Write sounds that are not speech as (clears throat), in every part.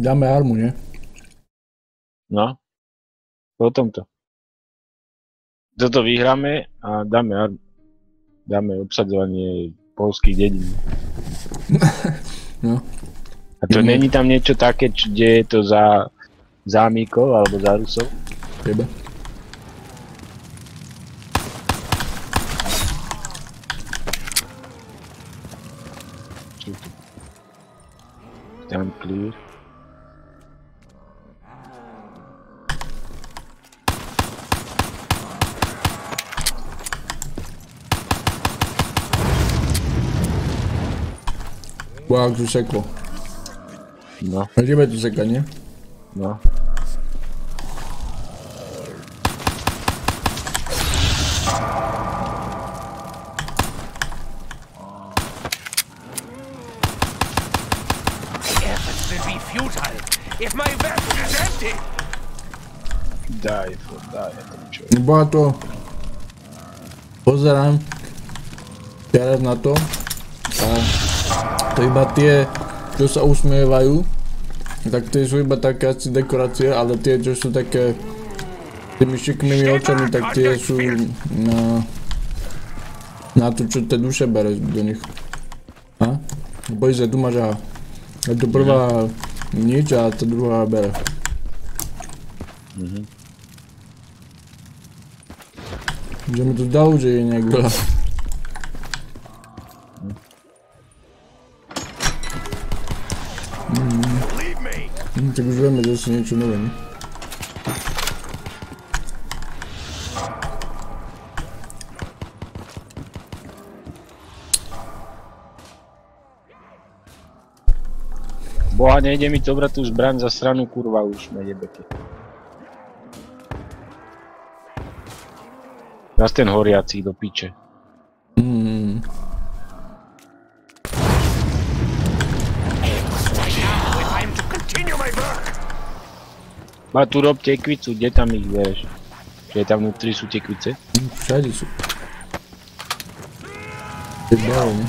Dáme armu, nie? No. Potom to. Toto vyhráme a dáme, ar- dáme obsadzovanie polských dedín. (laughs) No. A to není tam niečo také, č- kde je to za zámikov alebo za Rusov? Tebe. Tam clear. Как Жусеко. Да. А тебе Жусека, не? Да. Да, это, да, это что. Бато. Поздравляем. Teraz на то. A... to iba tie, čo sa usmievajú, tak tie sú iba také asi dekorácie, ale tie, čo sú také tými šikmými očami, tak tie sú na, na to, čo tie duše bere do nich. A? Boj sa, tu máš aha. A to prvá nič a tá druhá bere. Že mi to dalo, že je nejak veľa. Tak už vieme zase niečo nové? Boha, nejde mi to brať tú zbraň za stranu, kurva, už me jebete. Zas ten horiací do piče. Ma tu rob tekvicu, kde tam ich bereš? Že tam vnútri sú tekvice? hm, všade sú. Je bále, ne?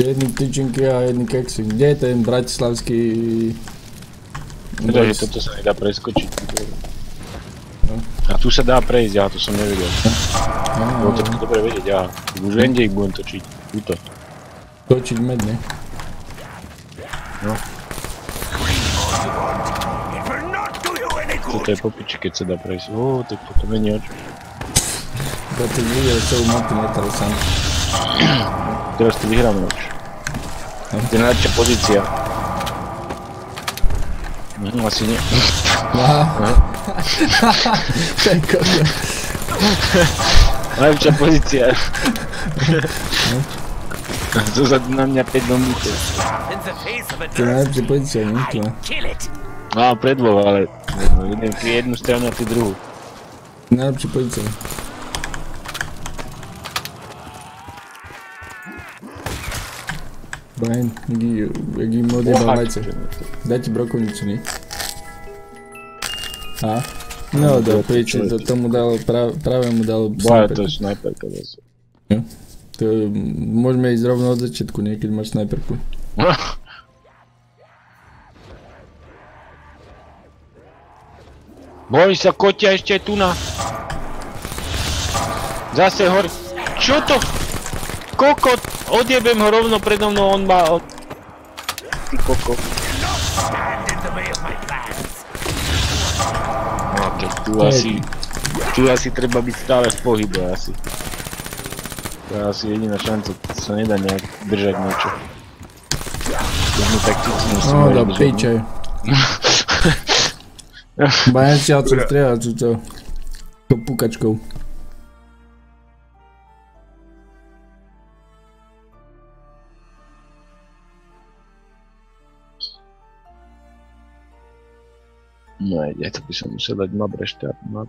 Jedny tyčinky a jedny keksy. Kde je ten bratislavský... Teda, že toto sa nedá preskočiť. No. A tu sa dá prejsť, aha, to som nevedel. Á, Bolo to dobre vedieť, aha. Už viem, kde ich budem točiť. Tuto. Točiť med, ne? It will not do you any Toto good. je po piči, keď sa dá prejsť. Ó, tak toto není oč. To ty videl celú mapu letali sám. Teraz to vyhráme oč. To je najlepšia pozícia. Mhm, asi nie. Aha. (laughs) Ten kokos. Najlepšia pozícia. (laughs) To sa tu na mňa 5 domíte. To je najlepšia pozícia, ne? Tu. Á, predvo, ale jeden ty jednu stranu a ty druhú. Najlepšia pozícia. Brian, jak jim odjebal vajce. Daj ti brokovnicu, ne? A? No, do piči, to tomu dal, pra, práve mu dal Boja, to je snajperka zase. To, môžeme ísť rovno od začiatku, nie? Keď máš snajperku. (laughs) Boj sa kotia ešte tu na. Zase hor. Čo to? Kokot, odjebem ho rovno predo mnou, on má... Ty kokot. Tak tu asi... Tu asi treba byť stále v pohybe asi. To je asi jediná šanca, to sa nedá nejak držať niečo. Keď mi tak cítim, musím No, do držať, piče. (laughs) Brian si chcel strieľať túto... To pukačkou. nu, e, ți-a pus în ușă la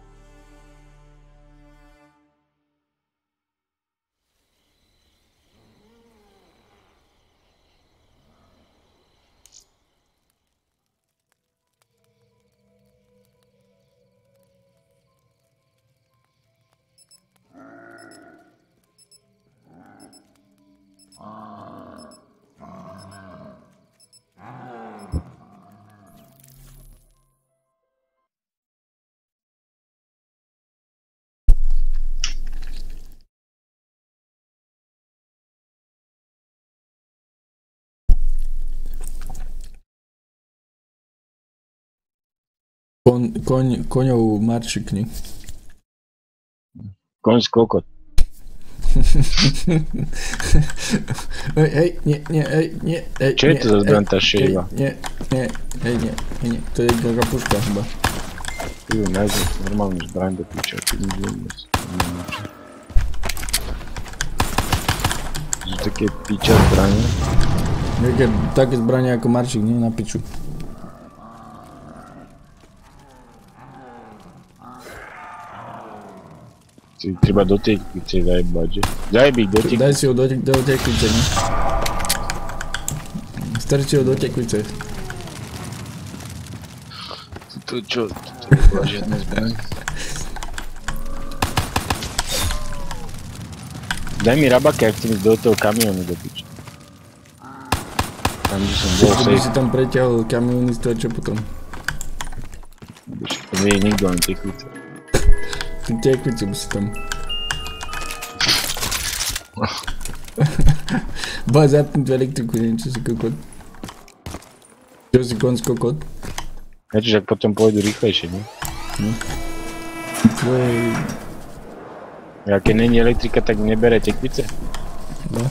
Koň, koňov maršikni. Konj skokot. (laughs) ej, nie, nie, ej, nie, ej, Czy nie, to za zdęta szyba? Nie, nie, ej, nie, nie, to jest droga puszka chyba. Ty, najdzie normalny zbrań do picia, ty nie jest. Że takie picia zbranie? Takie, takie zbranie jako Marcin, nie na piciu. Treba do tej pice zajebať, že? Zajebiť do tej Daj si ho do, do tekvice, ne? Strči ho do tekvice. To čo? To (laughs) nebola žiadna zbraň. Daj mi rabaka, ak chcem ísť do toho kamionu do piče. Tam by som bol safe. si tam preťahol kamionistu a čo potom? To nie je nikto len. Ty tekvice by si tam. (laughs) Bá zapnúť elektriku, neviem čo si kokot. Čo si konc kokot? Vieš, ak potom pôjdu rýchlejšie, nie? Tvoje... A keď není elektrika, tak nebere tekvice? No.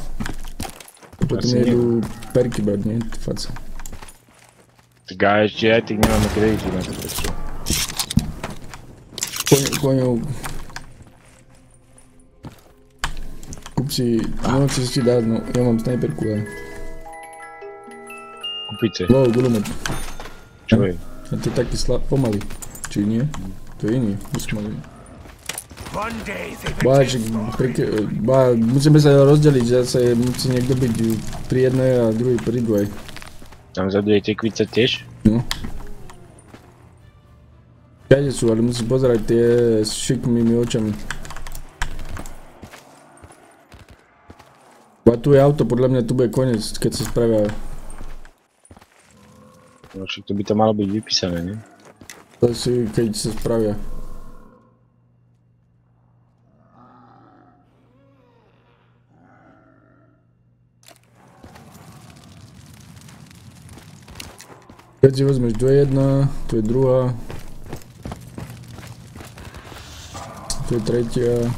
A potom jedú perky brať, nie? Faca. Tak a ešte aj tak nemáme kredity na to. Koňov... Kúp si... No, čo si dať, no. Ja mám snajperku, ale... Kupice, Wow, gulomet. čo je? A to je taký slab... pomalý. Či nie? To je iný, they will Báč. Bá, musíme sa rozdeliť, zase musí niekto byť pri jednej a druhý pri druhej. Tam vzadu je tekvica tiež? No. Všade sú, ale musíš pozerať tie s šikmými očami. A tu je auto, podľa mňa tu bude koniec, keď sa spravia. No však to by to malo byť vypísané, nie? To si, keď sa spravia. Keď si vezmeš, tu je jedna, tu je druhá. Tu je tretia.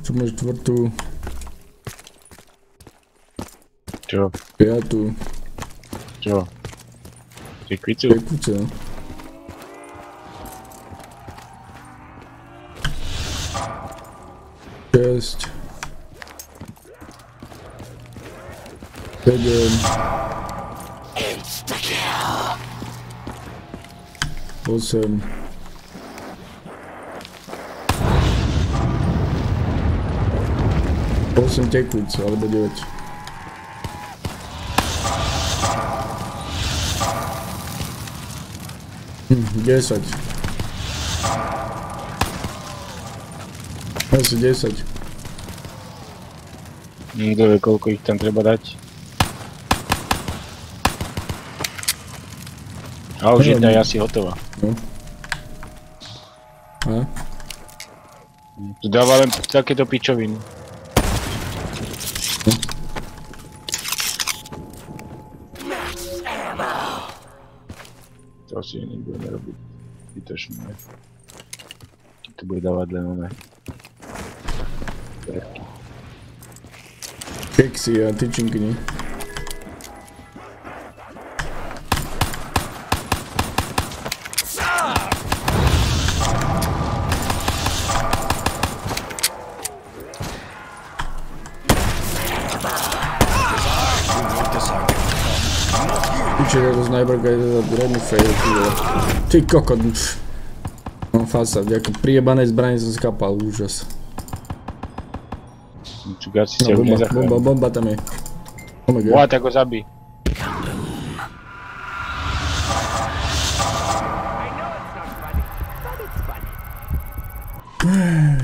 Tu máš štvrtú, Čo? piatú, Čo? Tekvicu? pekúce, есть. Бегаем. Awesome. Awesome текуется, надо делать. Десять. Десять, десять. Asi 10. Nikto vie, koľko ich tam treba dať? A už jedna je asi hotová. A? Tu dáva len takéto pičoviny. To asi nikto nerobí. Vytočné. To bude dávať len oné. eksiği ya teçinkini. ucciso sniper guided da drone fail Ti kako... não fa sad, jak prije 12 brani sam skapao, užas. czy gaz no, ciągnie bomba, bomba, bomba tam jest. Oh Łata go zabij. Eee,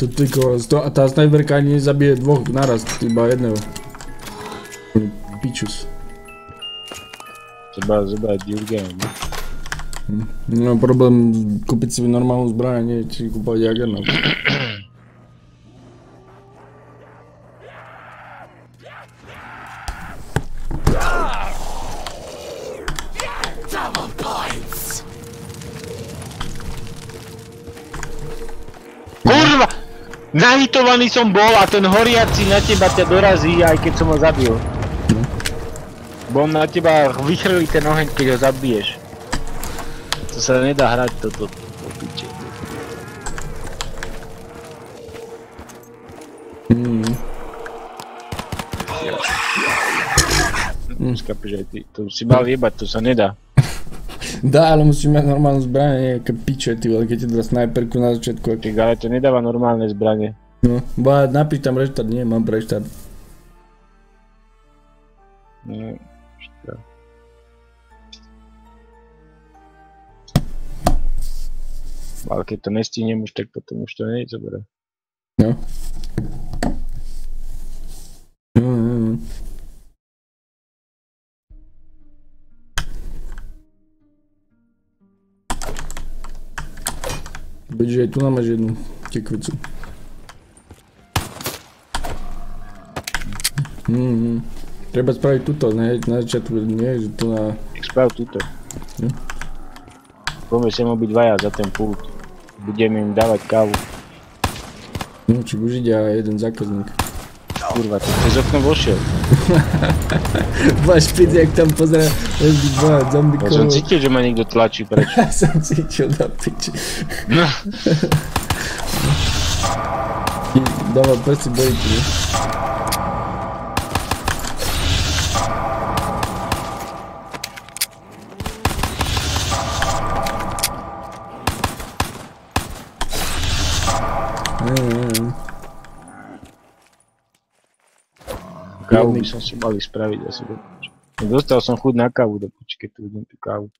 to tylko, to, ta snajperka nie zabije dwóch naraz, chyba jednego. Picius. Trzeba zadać Jurgena. No problem kupić sobie normalną zbroję, nie ci kupować Jagena. (clears throat) Nahitovaný som bol a ten horiaci na teba ťa dorazí, aj keď som ho zabil. Bo on na teba vychrlí ten oheň, keď ho zabiješ. To sa nedá hrať toto. piče. Mm. Skápeš aj ty, to si mal jebať, to sa nedá. Dá, ale musíš mať normálnu zbraň, nie aké piče, ty vole, keď ti dá snajperku na začiatku. Čak, ale to nedáva normálne zbranie. No, bo napíš tam reštart, nie, mám reštart. No, šta. Ale keď to nestihnem už, tak potom už to nezoberá. No. No, no, no. Vidíš, aj tu nám máš jednu tekvicu. Mm, Treba spraviť tuto, ne, na začiatku, nie, že tu na... Sprav túto. Jo. Poďme sem obidvaja za ten pult. Budeme im dávať kávu. No, či už ide aj jeden zákazník. No. Kurwa, to jest okno włosie. Właśnie jak tam poza... Dwa, zombie koło. Sądzicie, że ma niego tlaci brać. (laughs) Sądzicie, da pić. No. Dawa, percy boli. Kávu by som si mali spraviť asi do piče. No, Dostal som chuť na kávu do piči, keď tu vidím tú kávu.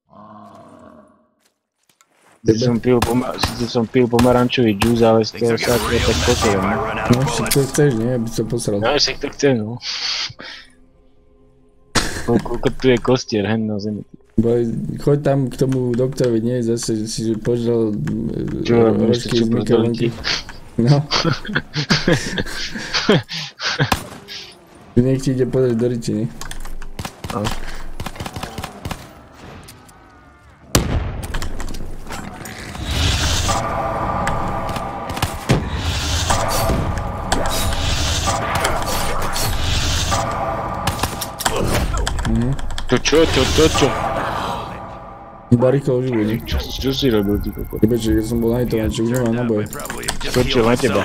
Sice som pil, poma- sice som pil pomarančový džús, ale z toho sa akurát tak poserem. no. No, však to chceš, nie? Aby sa posral. No, však to chce, no. Ko- Koľko tu je kostier, hen na zemi. Bo choď tam k tomu doktorovi, nie? Zase si požral Čo robím, rožky z mikrovlnky. No. (laughs) (laughs) Mindenki így a darítini. Ah. Ты чё, ты, ты чё? Барика уже будет. Чё ты работаешь? Тебе же, я сам был на этом, а чё, где она будет? Что, чё, на тебя?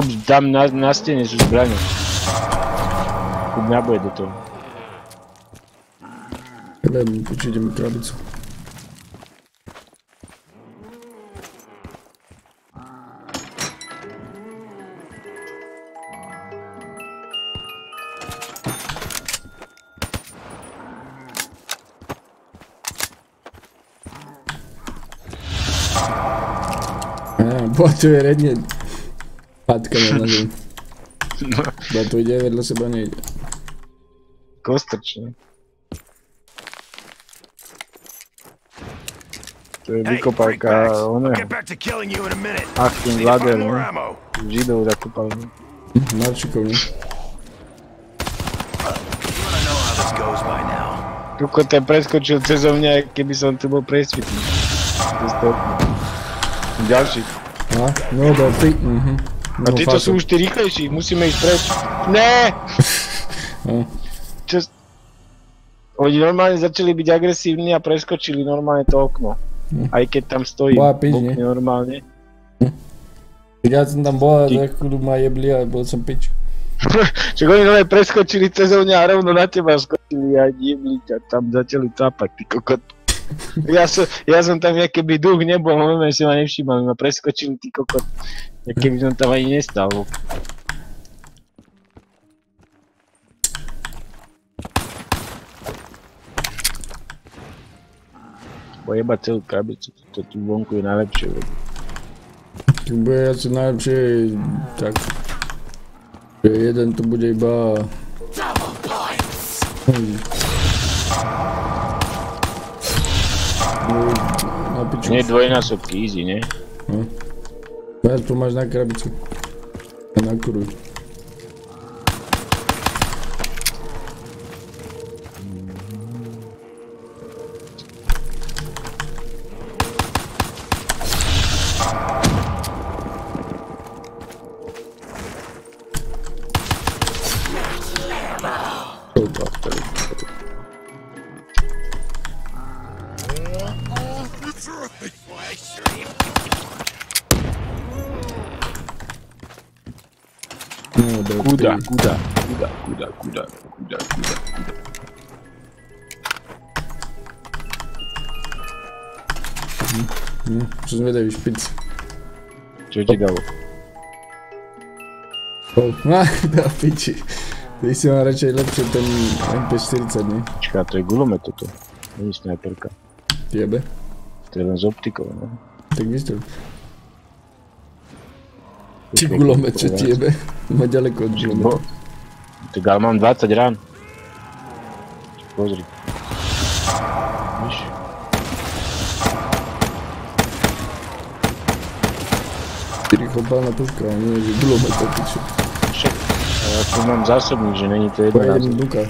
Куп там на, на стене же броня. Куп не обойду то. Да, не почудим трабицу. А, вот, вероятнее. Počujte mi krabicu. Á, bo tu je redne patka na zem. No, Bo tu ide vedľa seba nejde. kostrč, ne? To je vykopávka oného. Get back to killing you in a minute. Achtung, Need to Lader, find more ne? ammo. Židov zakopal. ne? Marčikov, nie? You wanna know how this goes by now? Kuko ten preskočil cez mňa, keby som tu bol presvitný. Ďalší. A, no do ty, mhm. A títo sú už tí rýchlejší, musíme ísť preč. Ne! (laughs) No. Čo... Oni normálne začali byť agresívni a preskočili normálne to okno. Hm. Aj keď tam stojí okne normálne. Ja som tam bol a Ty- za chvíľu ma jebli a bol som pič. Čiže (laughs) oni normálne preskočili cez mňa a rovno na teba skočili a jebli ťa tam začali tápať, ty kokot. (laughs) Ja som, ja som tam, jak keby duch nebol, normálne si ma nevšímal, ma preskočili, ty kokot. Jak keby som tam ani nestal. Pojebať celú krabicu, to tu vonku je najlepšie. Tu bude asi najlepšie tak. Jeden tu bude iba No, na piču. Nie dvojnásobky, easy, nie? Ja tu máš na krabicu. A na kuruj. Do Kuda, ty. kuda, kuda, kuda, kuda, kuda, kuda, kuda. No, čo sme dali špic. Čo ti dalo? O, na, (laughs) na piči. Ty si mal radšej lepšie ten MP40, nie? Čaká, to je gulomet toto. Není snajperka. Jebe. To je len z optikou, no. Tak vystrel. Ty gulomet, čo ti jebe? Má ďaleko od gulometu. tak ale mám 20 rán. Pozri. Víš? Ty chlopálna puška, nie, že gulomet to piču. Však, ja tu mám zásobník, že není to To je jedna jeden duka.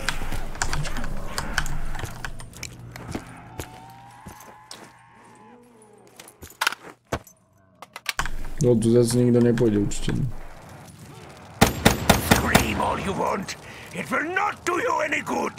No tu zase nikto nepôjde určite. Scream all you want. It will not do you any good.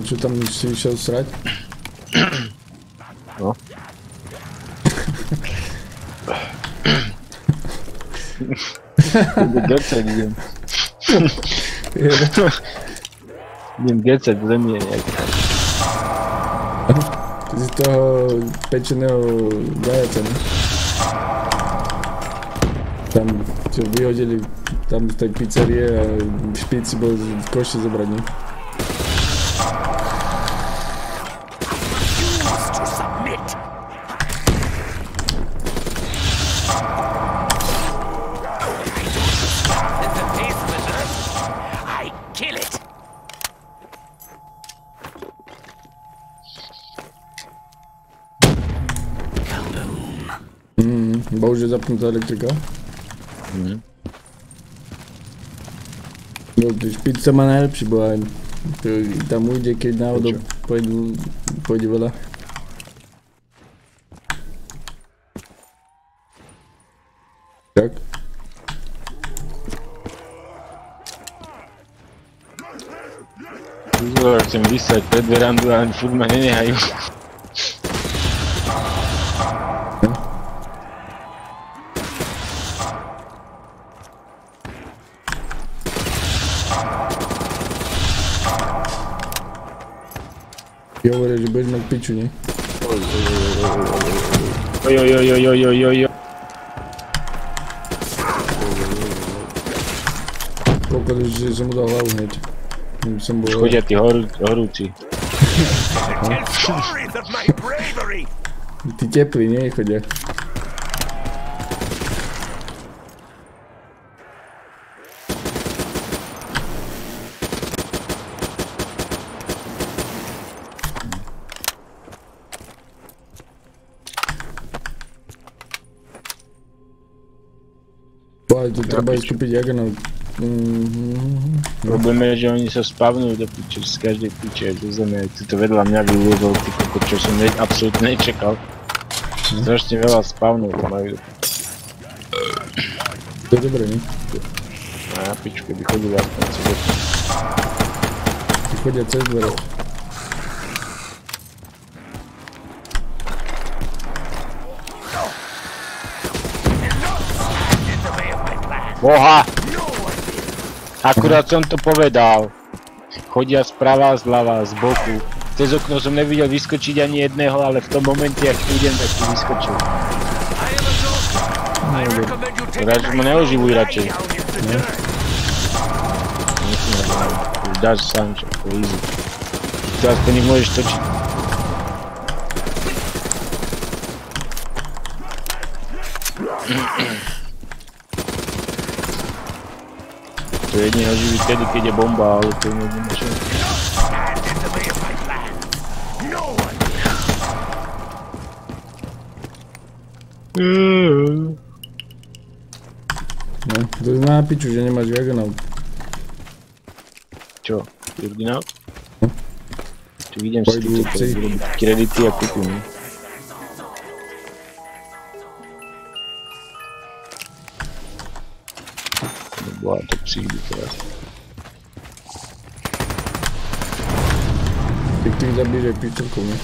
А что там все, еще срать? Він геться без заміря. Зі того печеного гаяця, не? Там все виходили, там в той піцерії шпиці э, було в коші забрані. Zapnutá elektrika. Mhm. No, ty špica má najlepší, to- tam ujde, keď náhodou pôjdu, pôjde veľa. Tak. Pozor, chcem vysať pred verandu a furt ma nenehajú. Ja hovorím, že budeš mať piču, nie? Oj, oj, oj, oj, oj, oj, oj. Koľko, že som mu dal hlavu hneď. Som bol... Chodia tí horúci. (laughs) Ty nie? Chodia. Ale tu treba ísť kúpiť jaganov. Mhm. Problém je, že oni sa spavnujú do piče, z každej piče, do zeme, jak si to vedľa mňa vyliezol, ty koko, čo som ne, absolútne nečakal. Strašne veľa spavnú majú. To je dobré, nie? Na piču, keby chodili aspoň cez okno. Ty chodia cez dvere. Boha! Akurát som to povedal. Chodia sprava, zľava, z boku, Cez okno som nevidel vyskočiť ani jedného, ale v tom momente, ak idem, tak tu vyskočil. A ma neoživuj radšej. ho Už dáš sám, čo easy. Ty aspoň ich môžeš točiť. Jedine oživí vtedy, keď je bomba, ale to my plan. No No, to je na piču, že nemáš Jaganaut. Čo? Hm. Tu idem Pojdu si robiť kredity a kúpim. significado. Tá? Tem que tentar abrir aqui e comer.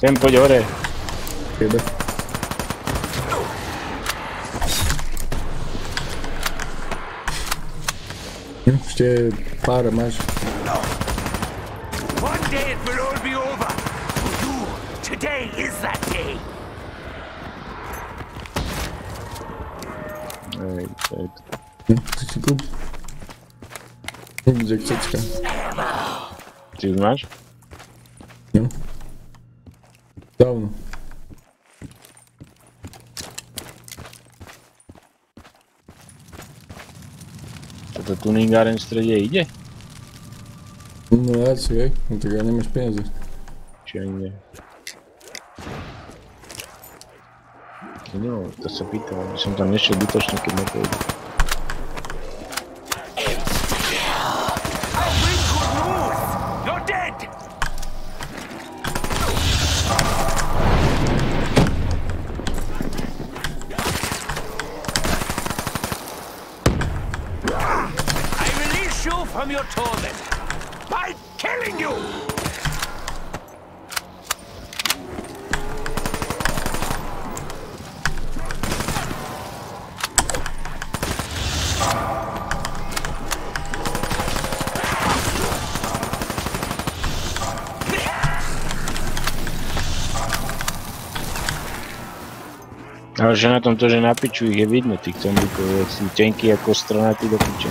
Tempo de Sem Queda. hore. para mais pár máš. One over. Certo. Tipo, Ficou. Onde então. é que você ficar? Preciso mais? Não. Down. Portanto, tu nem garantes traí aí, ilha? Não, é, cheguei. Não te ganhei mais pensas. Tinha. Ні, то собі там, там ще біточники не пройдуть. Ale že na tom to, že na piču ich je vidno, tých zombíkov, je sú tenký ako stranatý do piče.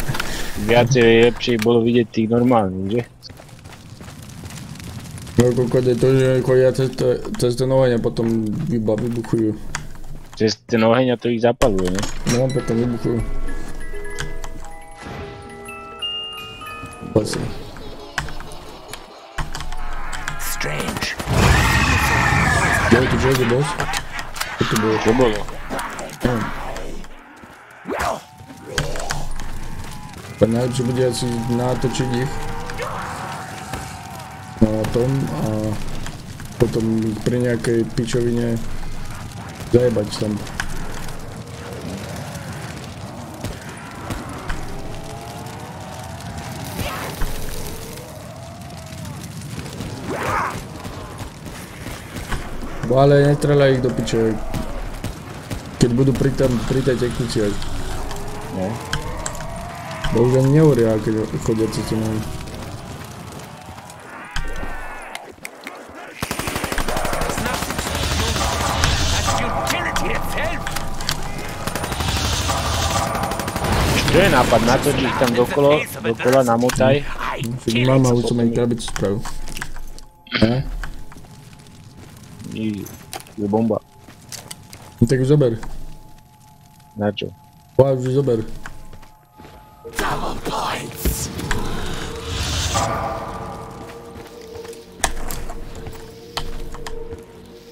(laughs) Viacej lepšie bolo vidieť tých normálnych, že? No koľko je to, že chodia cez, te- cez ten oheň a potom vyba, vybuchujú. Cez ten oheň a to ich zapaluje, ne? No potom vybuchujú. Vlastne. Strange. Bol tu Jazzy Boss? Čo to bolo? Čo bolo? Tak najlepšie bude asi natočiť ich na tom a potom pri nejakej pičovine zajebať tam. Ale nestrelaj ich do piče. Keď budú pri, tam, pri tej teknici aj. Ne? Bo už ani nehoria, keď chodia itself. Čo je nápad? Natoč ich tam dokolo, dokola namotaj. I Však it. už som ani krabicu spravil. Ne? I je bomba. Não tem que usar berry. Nerede o? Var user. Double points.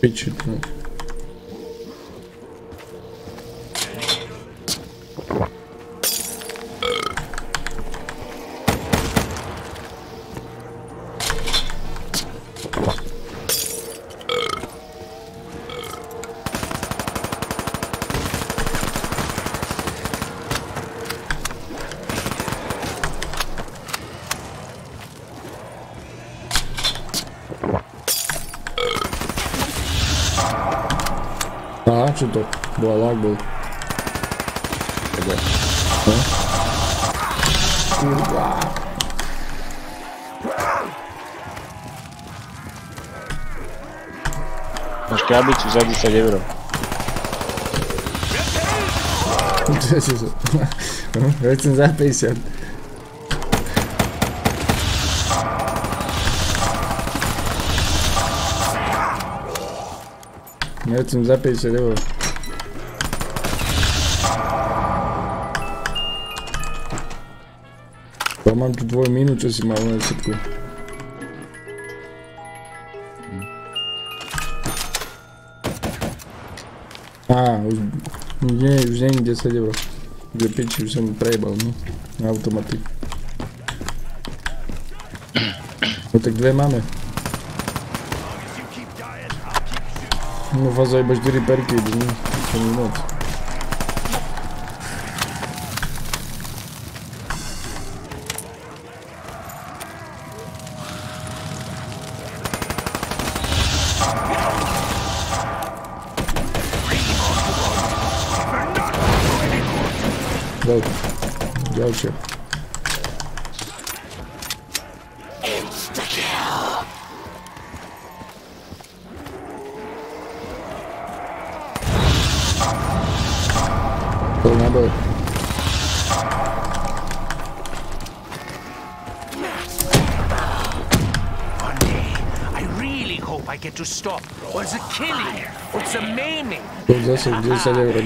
Bitch. Буалак был. Ура! Может, я быть сзади с Оливером? Рейтинг за 50. Рейтинг за 50 евро. Pa mám tu dvoj minút, čo si mal na všetko. Á, už, nie, už je 10 eur. Kde piči, už som prejebal, no. Na automaty. No tak dve máme. No faza iba 4 perky, no. To nie moc. gdje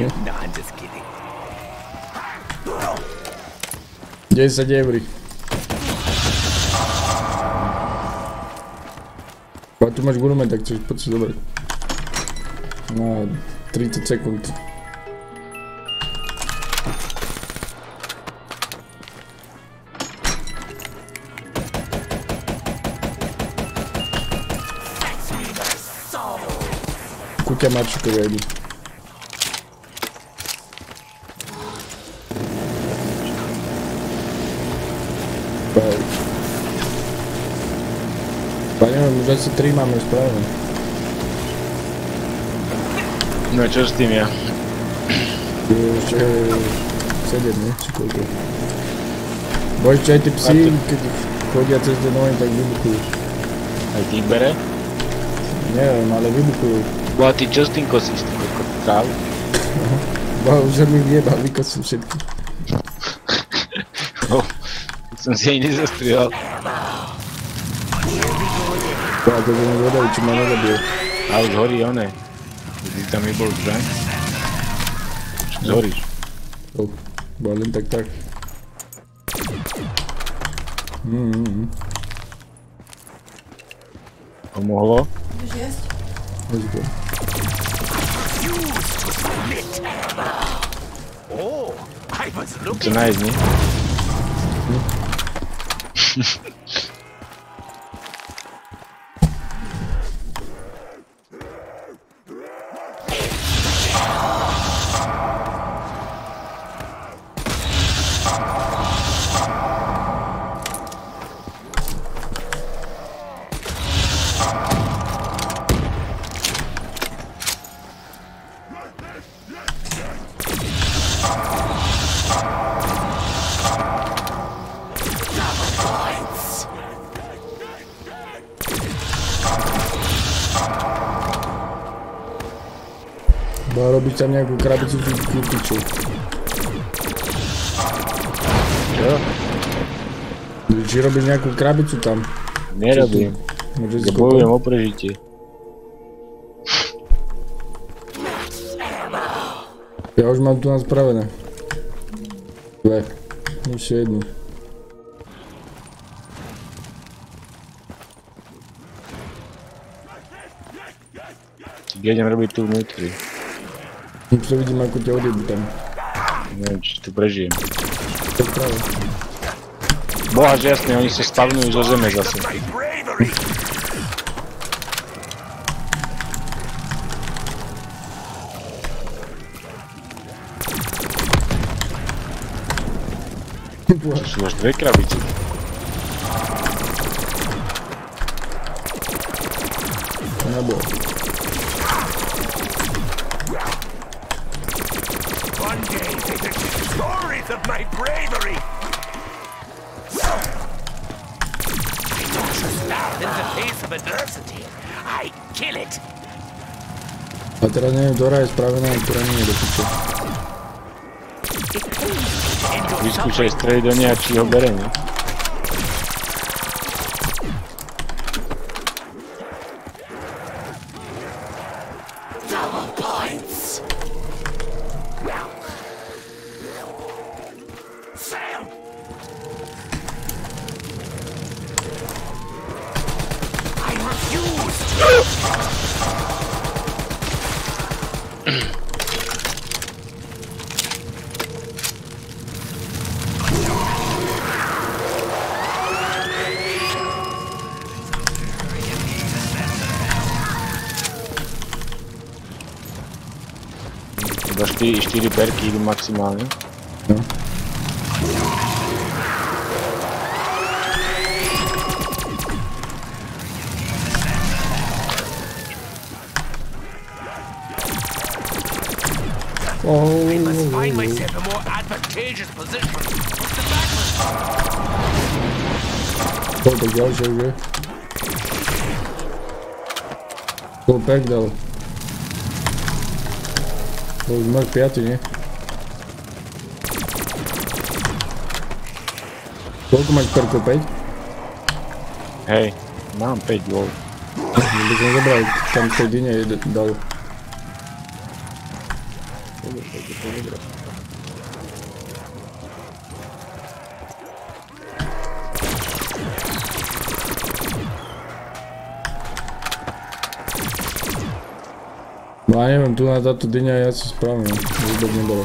No, I'm just kidding. Gdje se djevri? Pa tu imaš gurumet, ako ćeš pucaš dobro. Na 30 sekundi. Qualquer macho que eu Pa neviem, už asi 3 máme správne. No čo s tým ja? Je ešte 7, ne? Či koľko? Bo ešte aj tie psi, keď chodia cez ten oheň, tak vybuchujú. Aj ty ich bere? Neviem, ale vybuchujú. Bo a ty čo s tým kosíš? Ty ako trávu? Bo už mi vyjebal, vykosil všetky. (laughs) Oh, som si aj Dobra, to nie dodał, czy mamy robię. A z zhori one. Tam je bol, že? Zhoríš. Oh, balím tak tak. Mm, mm, mm. Pomohlo? Můžeš jest? Let's go. Oh, I nie? (laughs) Чи робить ніяку крабицю там? Не роби. Забув йому про житті. Я вже мав до нас правильно. Лег. Ну ще одну. Глядем робити ту внутрі. Ну, все, видимо, какую-то там. Ну, что-то брожи. Ты. Boah, jasne, oni se spadli u izlazeme za se. Czy masz dwie krawice? Na było. One day they will be stories of my bravery! in the face of adversity, I kill it. A teraz nie wiem, Dora jest do pucza. Wyskuszaj z Trajdonia. tiro perto do maximal, né? Oh. I must find myself a more advantageous position. Go, the yells are here. Go back though. To už mrk piaty, nie? Koľko máš perkov? 5? Hej, mám 5 lol. Ja by som zobral, tam v tej dine je dal. No nie tu na datu dinja ja coś sprawę, zbyt nie bolę.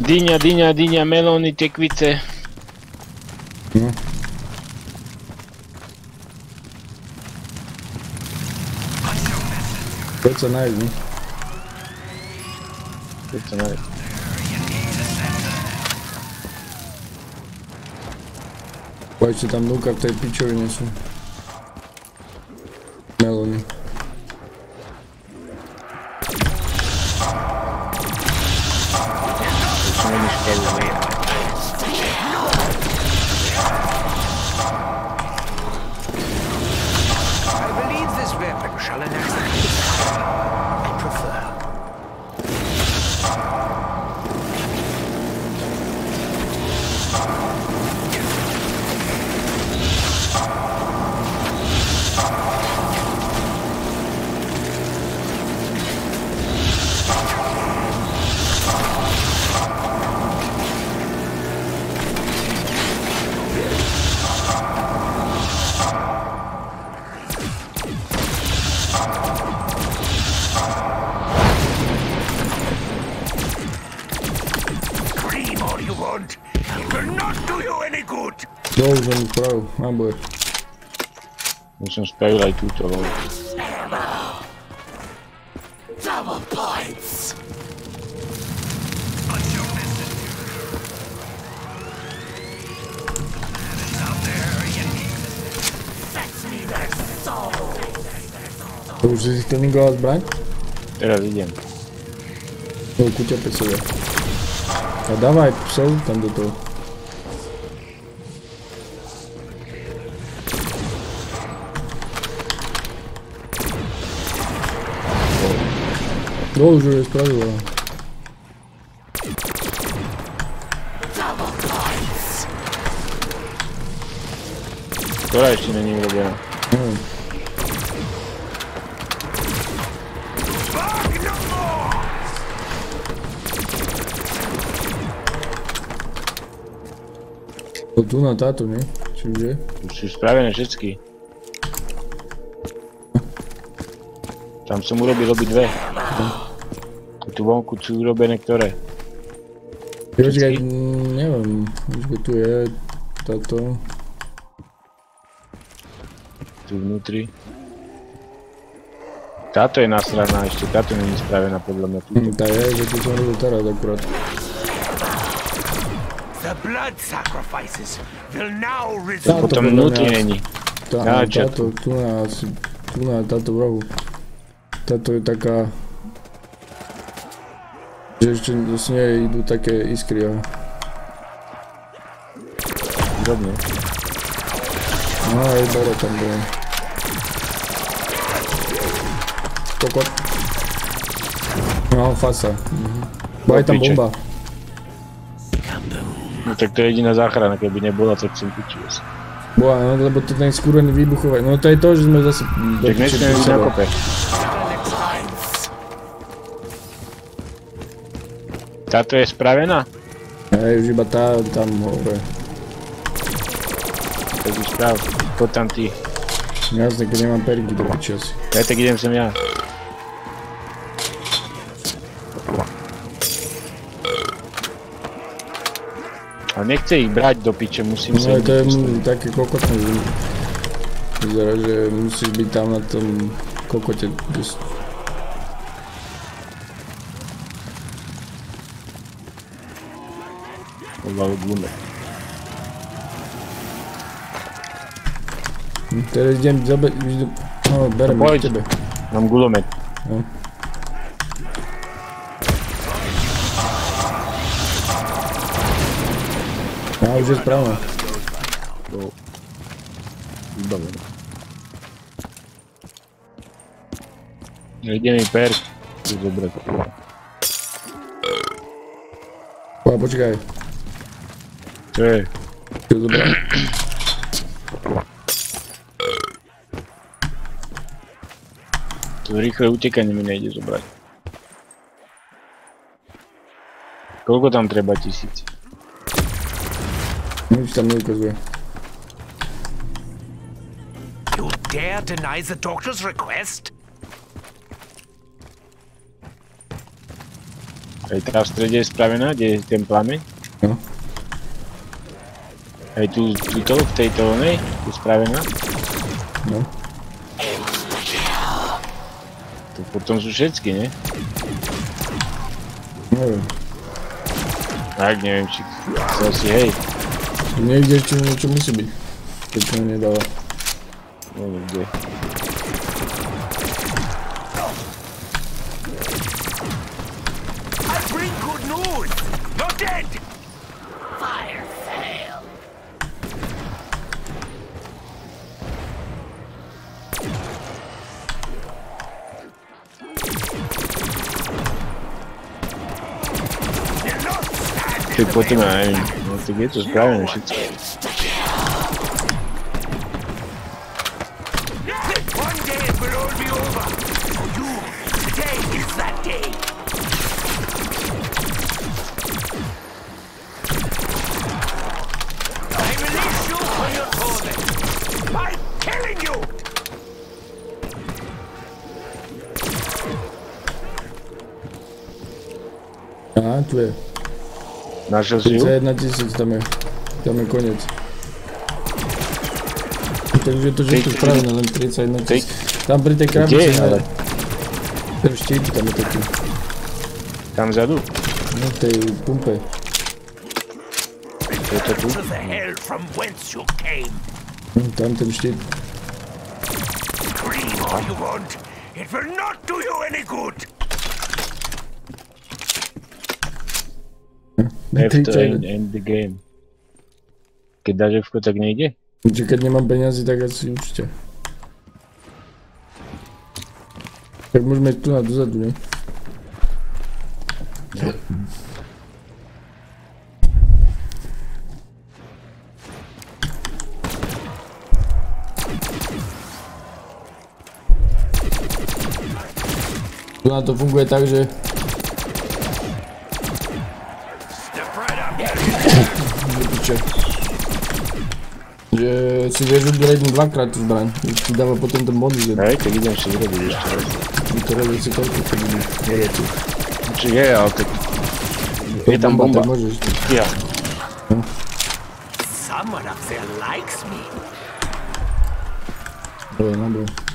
Dinja, dinja, dinja, melon tekvice. Mm. Go tonight, man. Go tonight. Бачу, там ну как-то печорница. Puta, vamos. Double points. Ты уже стенинга отбрать? Разведем. Ну, куча по себе. А давай, пошел там до того. No, už je spravila. Ktorá ešte není urobená? To tu na táto, nie? Či už je? Už sú spravené všetky. Tam som urobil obi dve. Tu vonku sú urobené ktoré? Počkaj, neviem. Počkaj, tu je táto. Tu vnútri. Táto je nasraná ešte, táto není spravená podľa mňa. Hm, Tá je, že tu som robil teraz akurát. The blood sacrifices will now Táto resume. Potom podľa vnútri není. Tá, táto, tu na asi, tu na táto vrahu. Táto je taká... Že ešte z nej idú také iskry, ale... Drobne. No aj bere tam bolo. Kokot. No, fasa. Mhm. Bo aj tam bomba. No tak to je jediná záchrana, keby nebola, tak som piči asi. Bola, no, lebo to ten skúrený výbuchový. No to je to, že sme zase... do Tak nesmieme sebe. na kope. Táto je spravená? Hej, už iba tá tam hore. Tak už sprav. Poď tam ty. Jasne, keď nemám perky do piči asi. Ja tak idem sem ja. A nechce ich brať do piče, musím No sa ale to je také kokotné, že... Vyzerá, že musíš byť tam na tom kokote. kde glume. Teraz idziemy zabrać, widzę, no berę Boj. ciebie. Mam gulomet. No. A już jest brama. To... Dobra. No idziemy perk. Dobra. Pa, poczekaj. Эй, ты забрал. Рихо, утекай на меня, иди забрать. Колко там треба тісіць? Ну, со мной козы. You dare deny the doctor's request? Ей, треба ж стрелять правильно, где есть тем пламень? Aj tu, tuto, v tejto onej, je spravená? No. To potom sú všetky, ne? Neviem. Tak neviem, či chcel si, hej, Niekde ešte niečo musí byť. Keď to mi nedáva. neviem kde. People tonight. Once you get this guy and shit's Nasz żył? Chcę na 10 damy. Damy koniec. Tak że to rzeczy wprawne, ale 31 cisk. Tam Brytek krabi się ale... Też chcieli tam taki. Tam za dół? No tej pumpy. To tu? Tam ten szczyt. Scream all you want. It will not do you any good. After end, end the game. Kiedy Darzewko tak nie idzie? Kiedy nie mam pieniędzy, tak jest uczcie. Jak możemy tu na dużo dłużej. na to funguje tak, że oczywiście. Że sobie wybieraj mu dwakrát zbrań. Jeśli dawa potem ten bonus jeden. No Ej, to widzę, że zrobił jeszcze raz. I to robię cykolkę, to będzie. Nie, nie, tu. Czy nie, ja, okej. Nie, tam bomba. Tak możesz. Ja. Someone up there likes me. Dobra, dobra.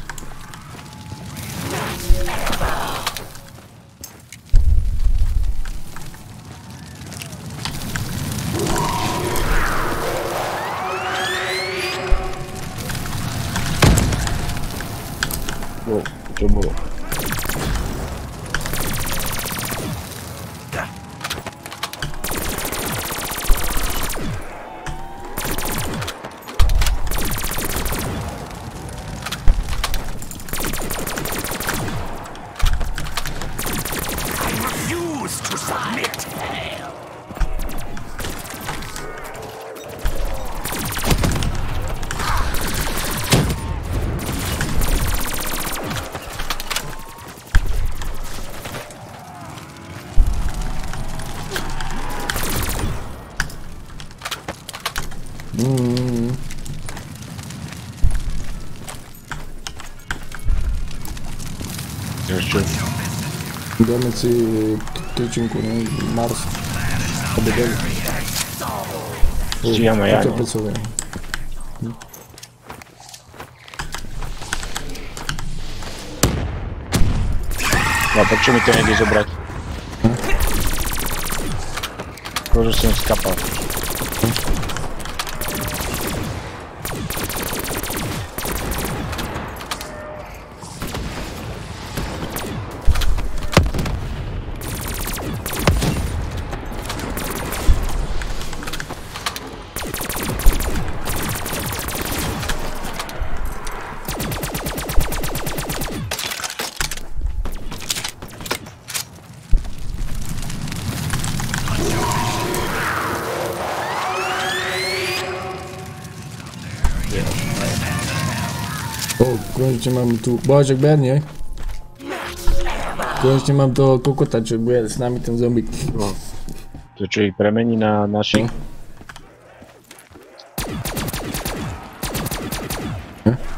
damage și treci încă un mars. Победили. Я моя. Это прицелы. А почему никто не забрать? Тоже всем скопал. O, konečne mám tu, Bohaček ber, nie? Konečne mám toho kokota, čo bude s nami ten zombie. No. To čo ich premení na našich.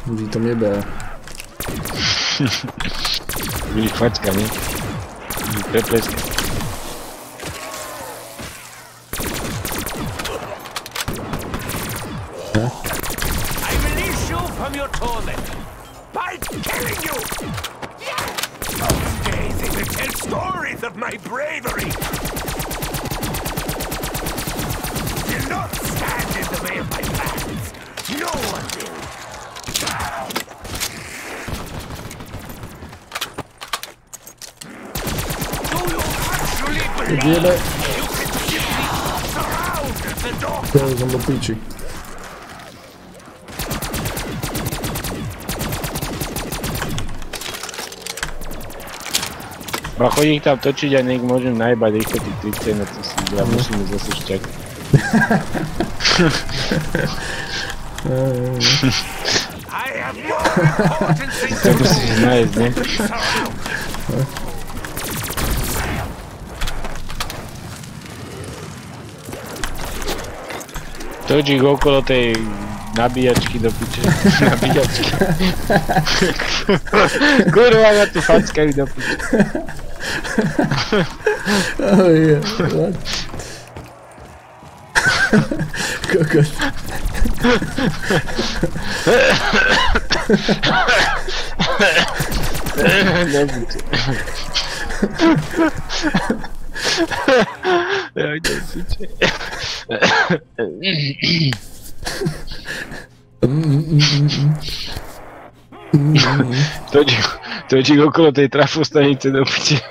Vždy to jebe. Byli (laughs) facka, nie? Prepleska. Chodí ich tam točiť a nech môžem najbať rýchlo tých 30 na to si ja musím ísť zase šťak. To musíš nájsť, ne? than surround Točí ich okolo tej nabíjačky do piče. (laughs) nabíjačky. (laughs) Kurva, na tu fackajú do piče. (laughs) oh yeah, what? go good. I don't it. Този го крута и трябва да останете на пъти.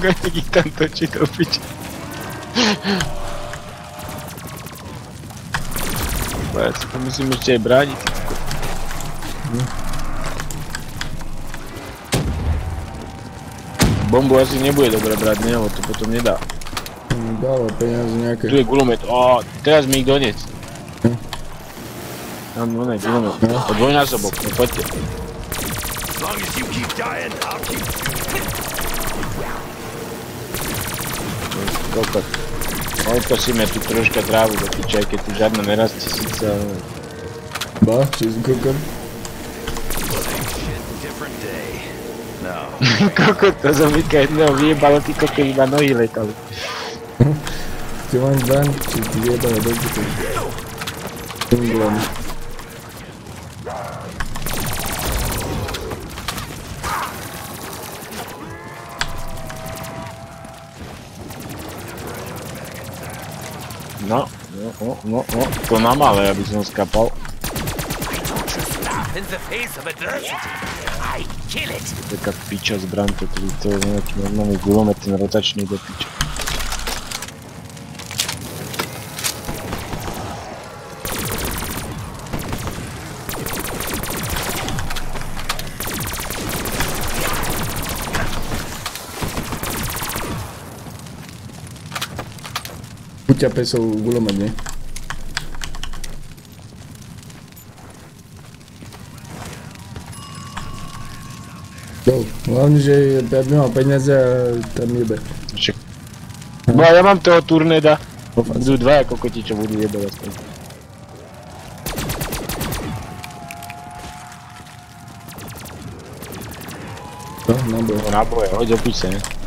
Какой-то гитан точит, обычно. Piče. Ja to musím ešte aj brániť. Bombu asi nebude dobre brať, ne? Lebo to potom nedá. Dáva peniaze nejaké. Tu je gulomet. Ó, teraz mi ich doniec. Tam on je gulomet. O dvojnásobok, no poďte. As long Koliko si me pitroška travu da ti čekaj, ti žadna me rastisica. Ono. Ba, cheese and cooker. kako to zamika jedne ovijebalo ti kako ima noji letali. Ti vam dan, či ti jebalo dođete. England. No, no, no, no, no, to na malé, aby som skapal. Taká piča zbran, to, to, to je nejaký normálny gulomet, ten rotačný do piče. Kuťa pesov gulomet, nie? Jo, hlavne, že ja nemám peniaze a tam jebe. No a ja mám toho turneda. Budú dva kokoti, čo budú jebať aspoň. No, náboj. No náboje, hoď opiť sa, ne?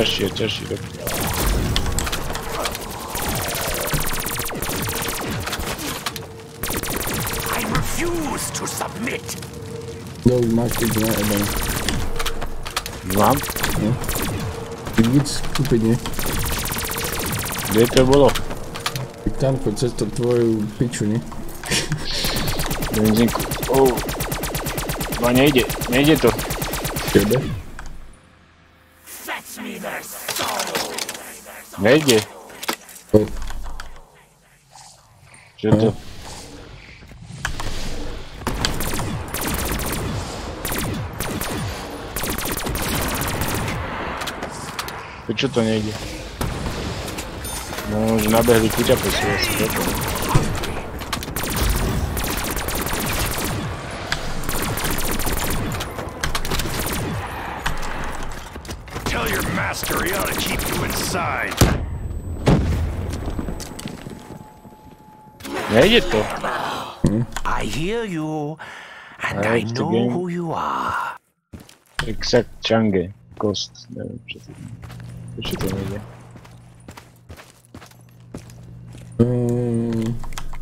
Refuse to submit. Jo, máš ty ne, jeden. Mám? Ty víc kúpiť, nie? Kde to bolo? Tak tam choď cez to tvoju piču, nie? Benzínku. Oh. No nejde, nejde to. Tebe? Найди. Че ты? Ты что-то не иди. Ну, уже надо лететь опустилась. we ought to keep you inside. There you go. I hear you, and I, I know who you are. Exact Changi, Ghost.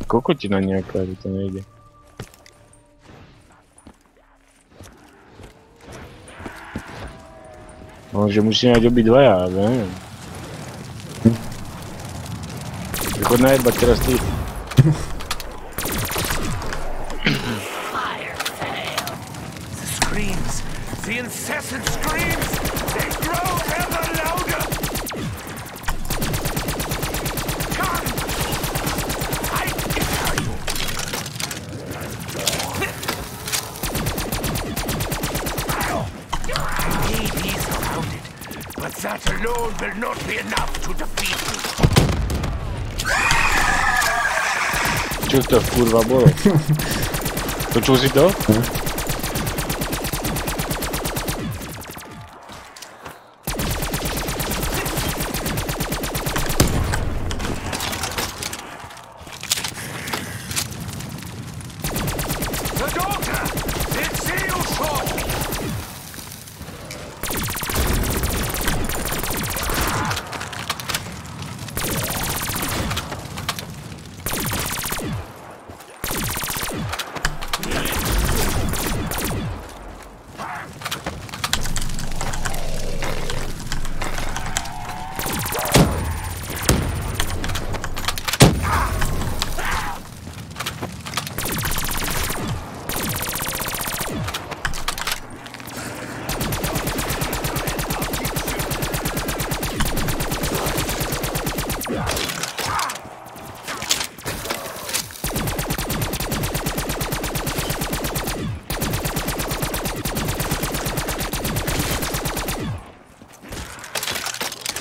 Kako ti na njega kradite negdje? Kokotina nejaká, že to nejde. No, musíme mať obidvaja, ale neviem. Chod najebať teraz ty. To kurva bolo? (laughs) Počul si to? The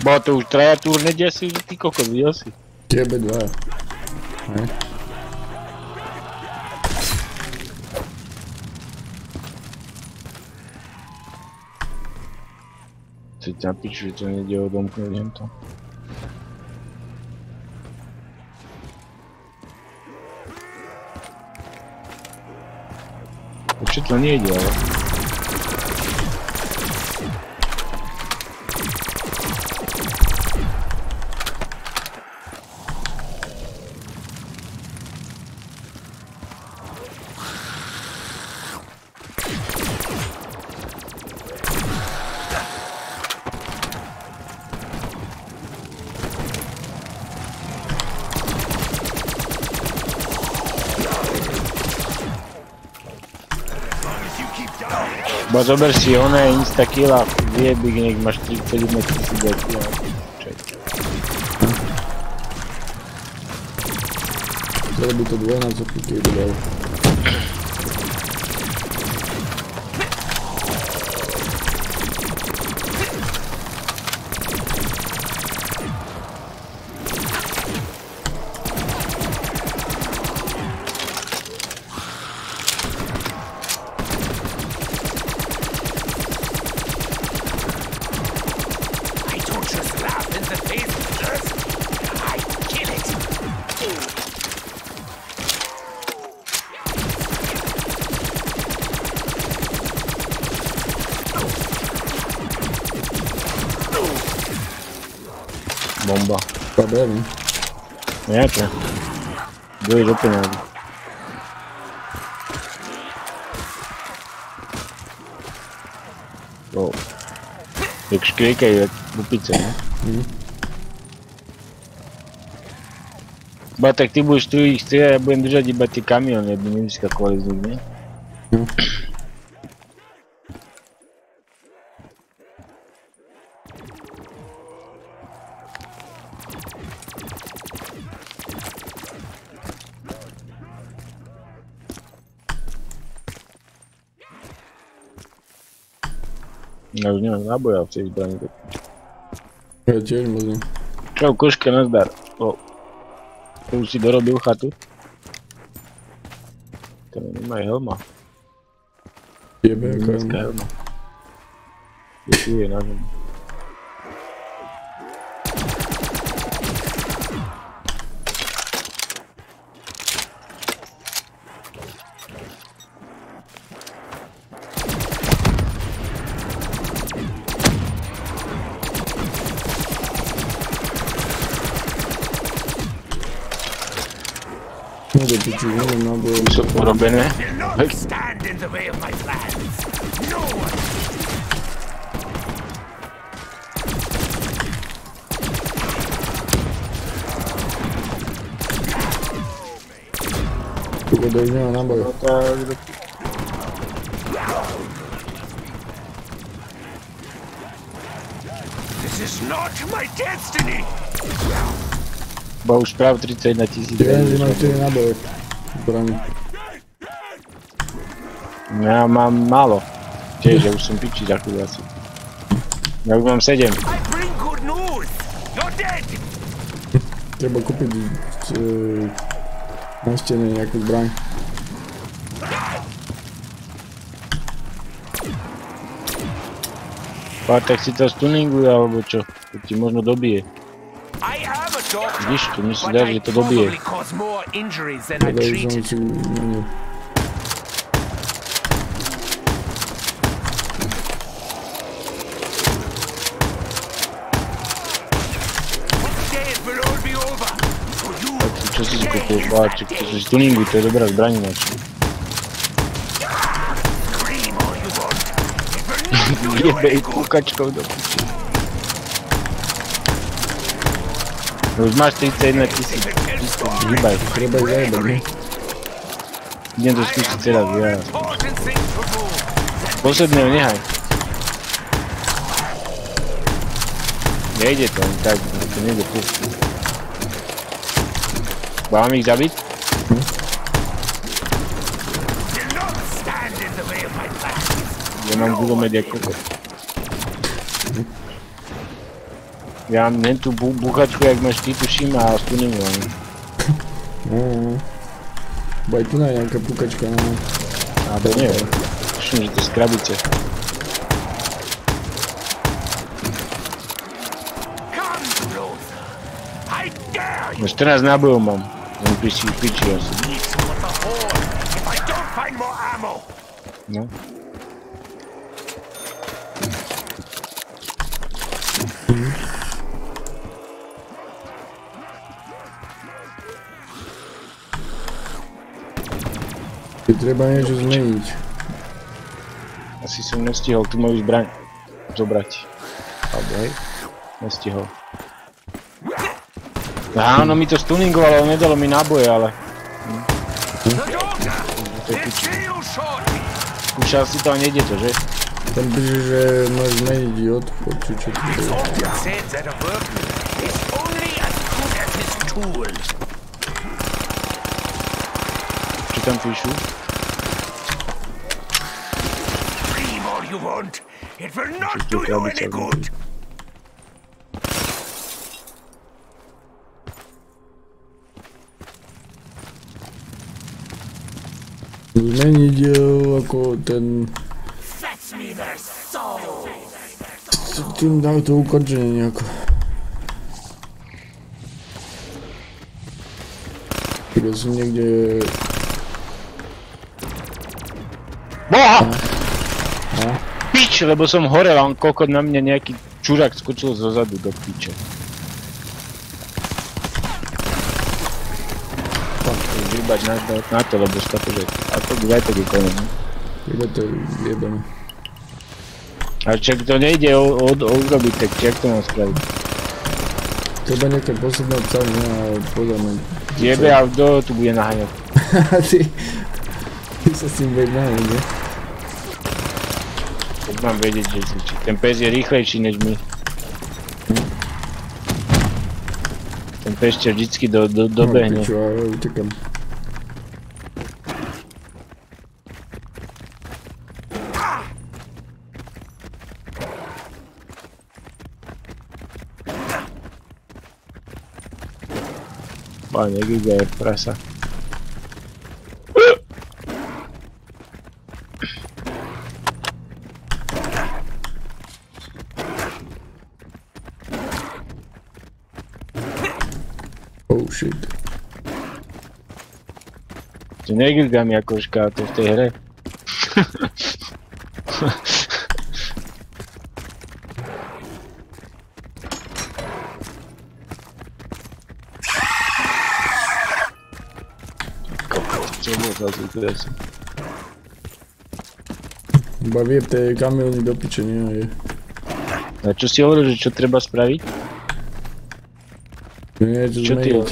Bo to už traja turne desí, ty kokos, videl si? Tebe dva. Si ťa piču, to nejde odomknúť hento. Čo to nejde, ale? Bo zober si, ona je instakill a vyjebík, nech máš 31 tisíc IQ. Chcelo by to dvojnásobky, keď by Problémy. Nejaké. Budeš úplne. Wow. Jak škriekajú, jak bupice, ne? Mhm. Ba tak ty budeš tu ich strieľať, ja budem držať iba tie kamiony, aby nevyskakovali z nich, ne? viņam abojās izbrāņot. Kāds ir mazliet? Kaut кошка нас дар. О. Он себе робил хату. Там немає гелма. Тебе, как? Гелма. Який нам. Dobra, bine. Куда не она была? This 30 на 10. Я не могу, не. Бронь. Ja mám málo. Tiež, ja už som piči za chvíľu asi. Ja už mám 7. I bring good news. You're dead. Treba kúpiť e, na stene nejakú zbraň. A tak si to stuninguje alebo čo? To ti možno dobije. Vidíš, to mi But dá, že to dobije. Treba už som si menil. One day it will all be over. For you. Čo to si tuninguj, to je dobrá zbraň (laughs) ináč. You Jebe ich good. kúkačkou do piči. Už máš 31 tisíc. Hýbaj. Treba zajebať, ne? Idem to skúsiť teraz, ja. Posledného nehaj. Nejde to, tak, to nejde furt. Mám ich zabiť? Hm. Ja mám gulomet ako... Hm. Ja mám len tú bu buchačku, jak máš ty, tuším, a tu nemám. Mm-hmm. Bo aj tu na nejaká bukačka, no. A to nie, tuším, že to z krabice. 14 nábojov mám. The horde if I don't find more ammo. No. Je treba niečo zmeniť. Asi som nestihol tú moju zbraň zobrať. Alebo hej, nestihol. A, no mi to stuningowało, nie dalo mi nabój, ale... si to nie idzie to, że... To bierze, że można idzie odchodzić od Czy tam pisiu? It will not do you any good. nie działa jako ten... Z tym dał to ukończenie niejako. Jest nigdzie... Boha! Pić, lebo som horel a kokot na mňa nejaký čurák skočil zo zadu do piče. To je vybať na, na, na to, lebo stato, že ako daj to vykonať. no. Iba to je jebem. A čak to nejde urobiť, tak jak to mám spraviť? Treba nejaké posledné obsahne a podáme. Jebe a kto tu bude naháňať? (laughs) ty... Ty sa s tým budeš naháňať, ne? Tak mám vedieť, že si, ten pes je rýchlejší než my. Ten pes ťa vždycky do, do, dobehne. No, piču, a utekam. Páne, giga je prasa. Oh shit. To negigami ako škáto v tej hre. Zase teraz? Iba vie tie kamiony do piče, nie je. A čo si hovoril, že čo treba spraviť? Niečo Čo ty zmeniť.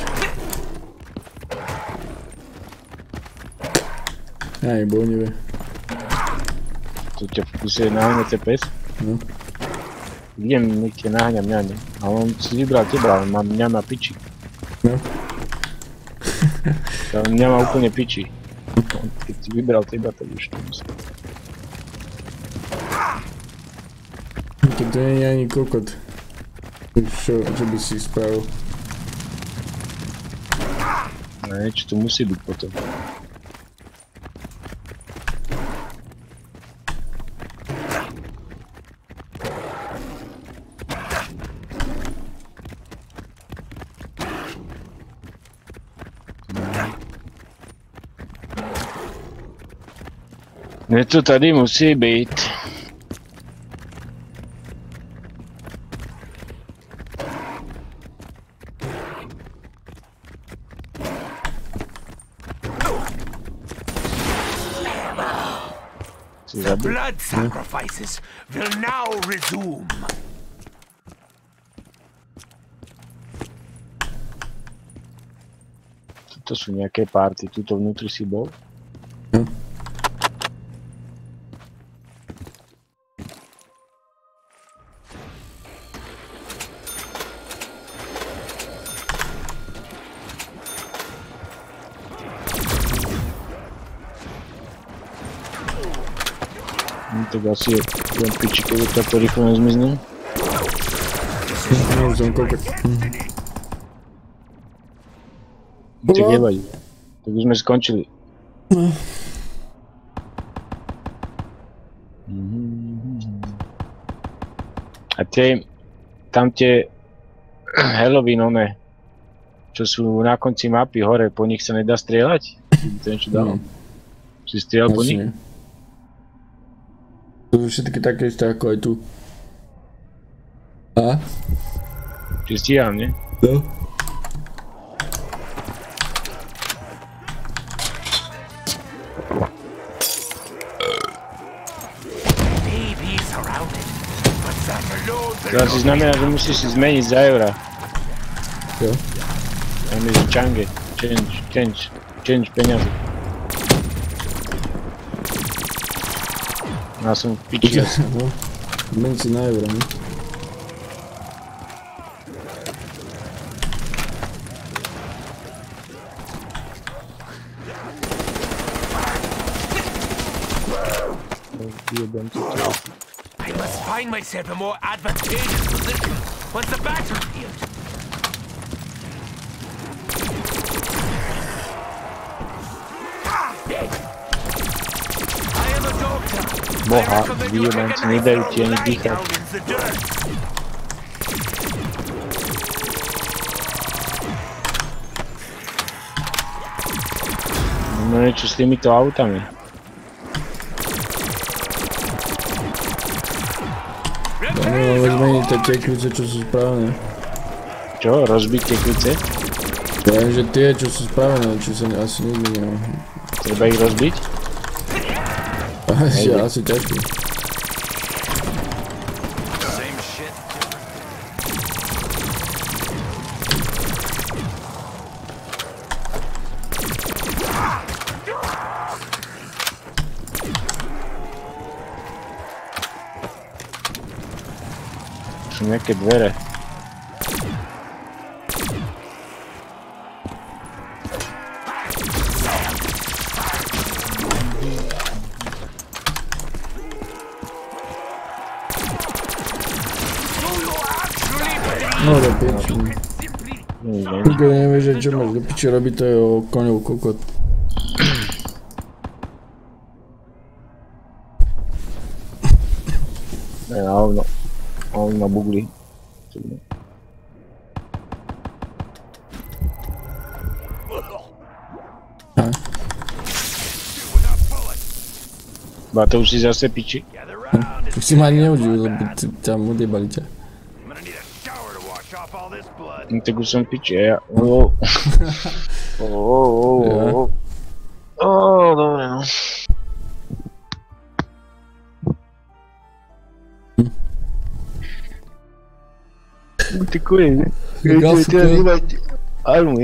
Aj, bo nevie. To ťa fokusuje naháňať ten pes? No. Idem, nech ťa naháňa mňa, ne? A on si vybral teba, má, mňa má piči. No. Mňa má úplne piči. Выбирал тебя-то лишь Тогда я не кокот. Все, чтобы исправил. А я что-то мусибик потом. Ve tuta musí být. The blood sacrifices will now resume. Tutto su neaké parti, tutto vnútri si bol? Tak asi je len piči, keď takto rýchlo nezmizne. No, som kokot. Tak No. nevadí. Tak už sme skončili. A tie, tam tie (clears throat) Halloween one čo sú na konci mapy hore, po nich sa nedá strieľať? To niečo dalo. Si strieľal po nich? To všetky také isté ako aj tu. A? Či stíham, nie? No. To asi znamená, že musíš si zmeniť za eura. Jo. Tam je. Change, change, change peniaze. (laughs) No. I must find myself a more advantageous position once the battle battlefield. Boha, I recommend you vyjebám take ti, a nice nedajú ti ani dýchať. No niečo s týmito autami. No, ale zmeniť tie tekvice, čo sú spravené. Čo? Rozbiť tie klice? Ja viem, že tie, čo sú spravené, či sa asi nezmenia. Treba ich rozbiť? that's, yeah, that's exactly. Same shit. Şu ne ki? Čo máš do piči robiť, to je o koňov kokot. Ne, na hovno. Na bugli. A? Ba to už si zase piči. round. Tak si ma ani neužil, lebo tam odjebali ťa. off all this blood. Um pitch. Oh. (laughs) oh. oh, oh, oh yeah. oh. Oh, não, não. Muita coisa. Eu tenho a vida. Ah, não?